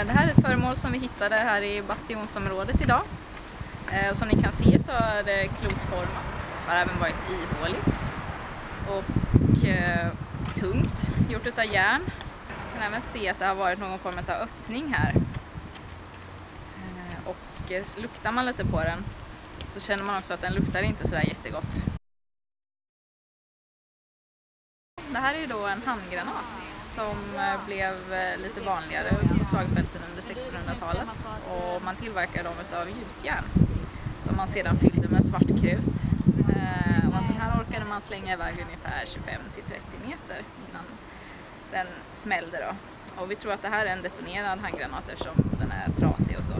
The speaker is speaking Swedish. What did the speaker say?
Eh, det här är föremål som vi hittade här i bastionsområdet idag. Eh, som ni kan se så är det klotformat. Har även varit ihåligt och eh, tungt, gjort utav järn. Man kan även se att det har varit någon form av öppning här. Och luktar man lite på den så känner man också att den luktar inte sådär jättegott. Det här är då en handgranat som eh, blev eh, lite vanligare på slagfälten under 1600-talet och man tillverkade dem av gjutjärn som man sedan fyllde med svartkrut. krut. Eh, och en sån här orkade man slänga iväg ungefär 25-30 meter innan den smällde då. Och vi tror att det här är en detonerad handgranat eftersom den är trasig och så.